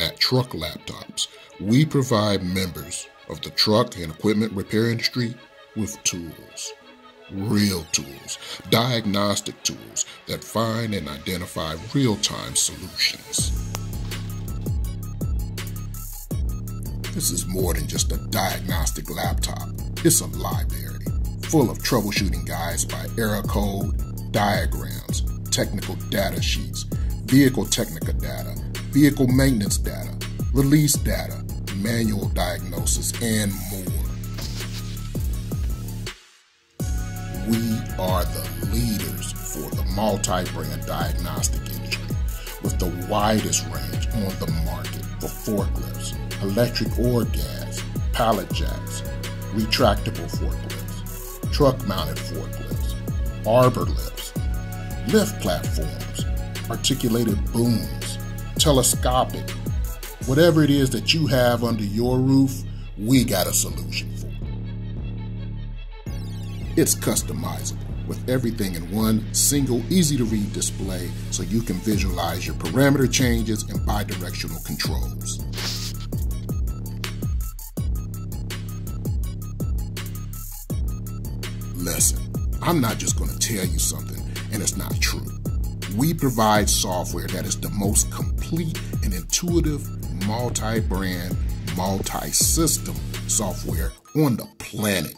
At Truck Laptops, we provide members of the truck and equipment repair industry with tools. Real tools, diagnostic tools that find and identify real time solutions. This is more than just a diagnostic laptop, it's a library full of troubleshooting guides by error code, diagrams, technical data sheets, vehicle technica data, vehicle maintenance data, release data, manual diagnosis, and more. We are the leaders for the multi brand diagnostic industry with the widest range on the market for forklifts, electric or gas, pallet jacks, retractable forklifts, truck mounted forklifts, arbor lifts, lift platforms, articulated booms, telescopic, whatever it is that you have under your roof, we got a solution for. It's customizable with everything in one single, easy to read display so you can visualize your parameter changes and bidirectional controls. Listen, I'm not just going to tell you something and it's not true. We provide software that is the most complete and intuitive multi brand, multi system software on the planet.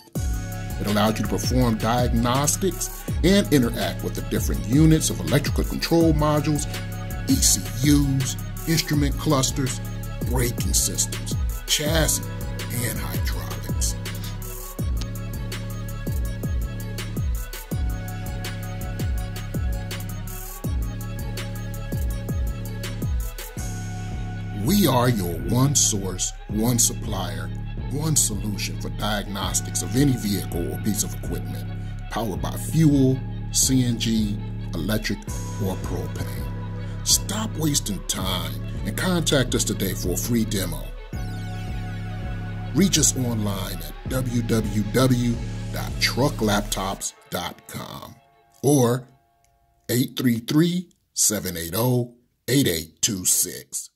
It allows you to perform diagnostics and interact with the different units of electrical control modules, ECUs, instrument clusters, braking systems, chassis, and hydraulics. We are your one source, one supplier one solution for diagnostics of any vehicle or piece of equipment powered by fuel, CNG, electric, or propane. Stop wasting time and contact us today for a free demo. Reach us online at www.trucklaptops.com or 833 780 8826.